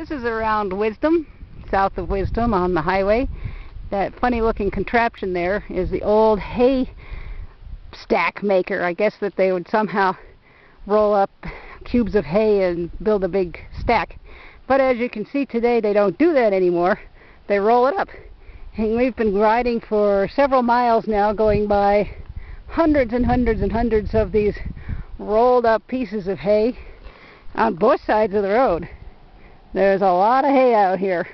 This is around Wisdom, south of Wisdom on the highway. That funny looking contraption there is the old hay stack maker. I guess that they would somehow roll up cubes of hay and build a big stack. But as you can see today, they don't do that anymore. They roll it up. And we've been riding for several miles now, going by hundreds and hundreds and hundreds of these rolled up pieces of hay on both sides of the road. There's a lot of hay out here.